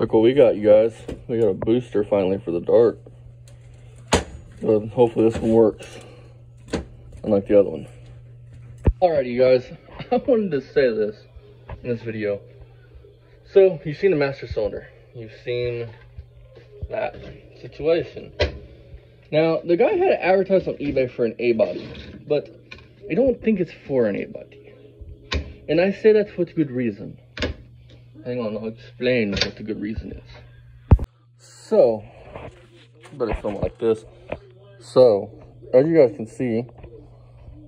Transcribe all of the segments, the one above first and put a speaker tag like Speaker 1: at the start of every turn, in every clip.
Speaker 1: Look what we got, you guys. We got a booster finally for the dart. So hopefully this one works. Unlike the other one. Alright, you guys. I wanted to say this in this video. So, you've seen the master cylinder. You've seen that situation. Now, the guy had it advertised on eBay for an A-body. But I don't think it's for an A-body. And I say that for good reason. Hang on, I'll explain what the good reason is. So, better film like this. So, as you guys can see,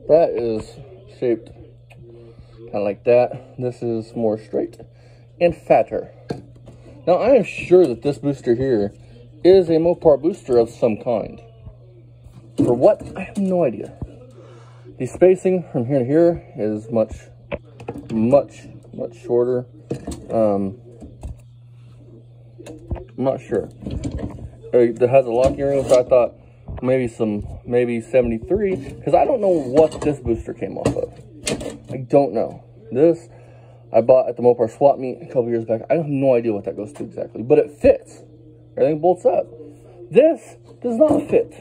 Speaker 1: that is shaped kind of like that. This is more straight and fatter. Now, I am sure that this booster here is a Mopar booster of some kind. For what? I have no idea. The spacing from here to here is much, much, much shorter. Um, I'm not sure. It has a locking ring, so I thought maybe some, maybe 73, because I don't know what this booster came off of. I don't know. This, I bought at the Mopar swap meet a couple years back. I have no idea what that goes to exactly, but it fits. Everything bolts up. This does not fit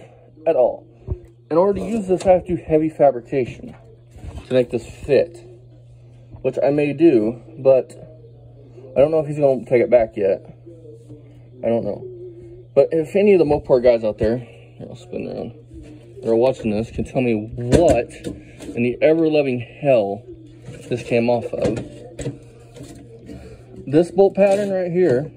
Speaker 1: at all. In order to use this, I have to do heavy fabrication to make this fit, which I may do, but I don't know if he's going to take it back yet. I don't know. But if any of the Mopar guys out there, here, I'll spin around, that are watching this can tell me what in the ever-loving hell this came off of. This bolt pattern right here,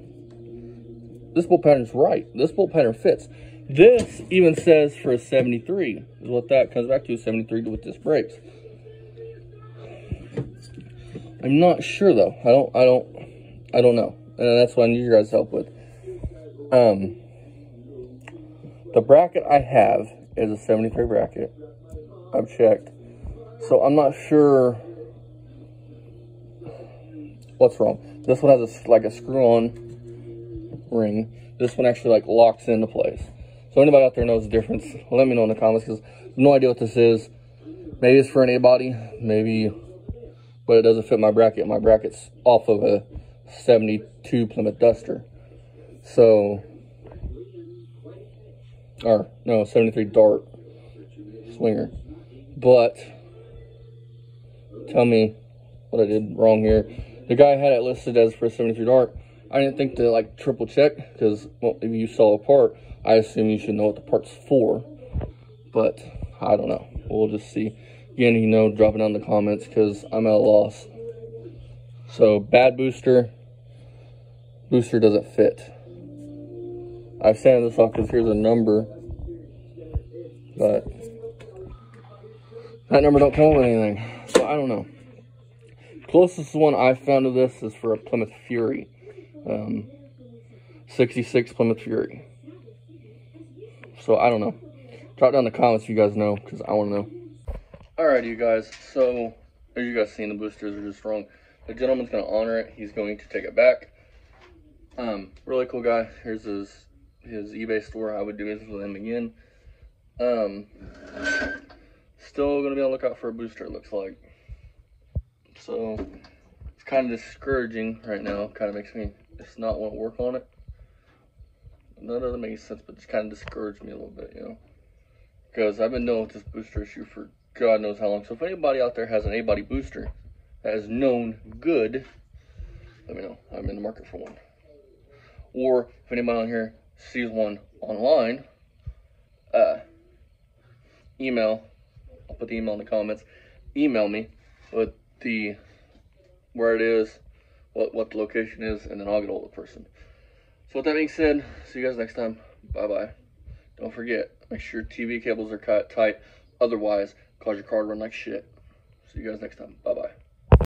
Speaker 1: this bolt pattern is right. This bolt pattern fits. This even says for a 73 is what that comes back to, 73 with this brakes. I'm not sure though. I don't, I don't, I don't know. And that's what I need your guys' help with. Um, the bracket I have is a 73 bracket. I've checked. So I'm not sure what's wrong. This one has a, like a screw-on ring. This one actually like locks into place. So anybody out there knows the difference, let me know in the comments because no idea what this is. Maybe it's for an A-body, maybe, but it doesn't fit my bracket. My bracket's off of a 72 Plymouth Duster. So, or no, 73 Dart Swinger. But, tell me what I did wrong here. The guy had it listed as for 73 Dart. I didn't think to like triple check because well, if you saw a part, I assume you should know what the part's for. But I don't know. We'll just see. Again, you know, drop it down in the comments because I'm at a loss. So bad booster. Booster doesn't fit. I've sanded this off because here's a number. But that number don't come with anything. So I don't know. Closest one I found to this is for a Plymouth Fury. Um, 66 Plymouth Fury. So I don't know. Drop down in the comments if you guys know, because I want to know. Alright, you guys. So, as you guys seen, the boosters are just wrong. The gentleman's going to honor it. He's going to take it back. Um, really cool guy. Here's his his eBay store. I would do business with him again. Um, still going to be on the lookout for a booster, it looks like. So, it's kind of discouraging right now. Kind of makes me just not want to work on it. That doesn't make sense, but it's kind of discouraged me a little bit, you know. Because I've been dealing with this booster issue for God knows how long. So if anybody out there has an A-body booster is known good, let me know. I'm in the market for one. Or if anybody on here sees one online, uh, email. I'll put the email in the comments. Email me with the where it is, what what the location is, and then I'll get of the person. So with that being said, see you guys next time. Bye bye. Don't forget, make sure TV cables are cut tight. Otherwise, cause your car to run like shit. See you guys next time. Bye bye.